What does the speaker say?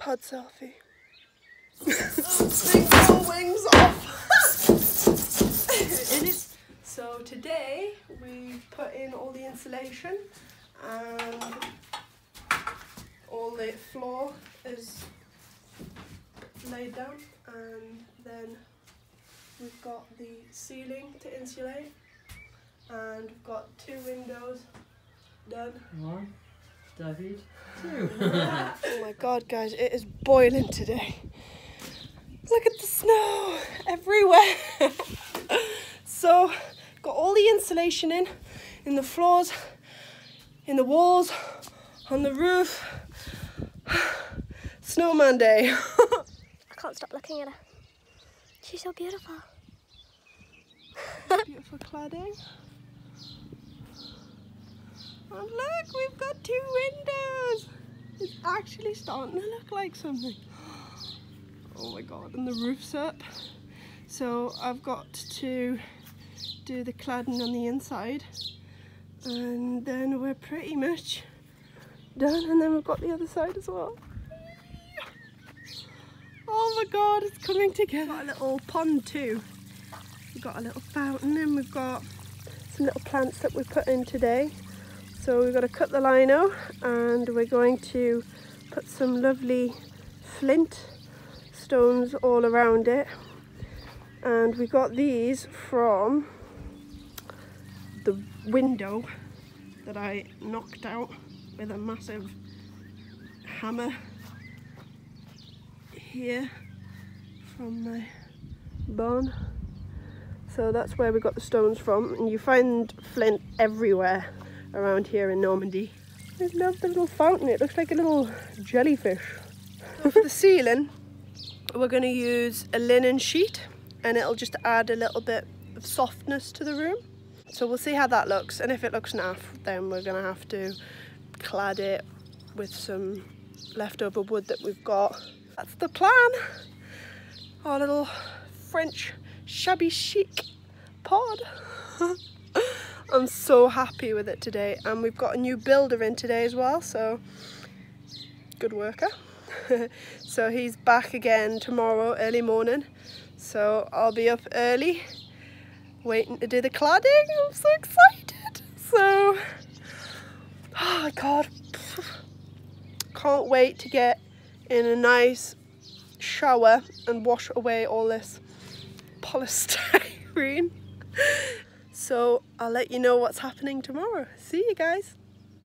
Pod selfie. Take your wings off. it is. So today we put in all the insulation and all the floor is laid down and then we've got the ceiling to insulate and we've got two windows done. One, David, two. oh my god guys, it is boiling today. Look at the snow everywhere. so got all the insulation in, in the floors, in the walls, on the roof. Snowman day. I can't stop looking at her. She's so beautiful. Beautiful cladding. And look, we've got two windows. It's actually starting to look like something. Oh my god, and the roof's up. So I've got to do the cladding on the inside and then we're pretty much done and then we've got the other side as well. Oh my god, it's coming together. Got a little pond too. We've got a little fountain and we've got some little plants that we put in today. So we've got to cut the lino and we're going to put some lovely flint stones all around it. And we got these from the window that I knocked out with a massive hammer here from my barn. So that's where we got the stones from and you find flint everywhere around here in Normandy. I love the little fountain, it looks like a little jellyfish. So for the ceiling we're going to use a linen sheet and it'll just add a little bit of softness to the room. So we'll see how that looks and if it looks naff then we're going to have to clad it with some leftover wood that we've got that's the plan. Our little French shabby chic pod. I'm so happy with it today and we've got a new builder in today as well so good worker. so he's back again tomorrow early morning so I'll be up early waiting to do the cladding. I'm so excited. So, oh my god, can't wait to get in a nice shower and wash away all this polystyrene. So I'll let you know what's happening tomorrow. See you guys.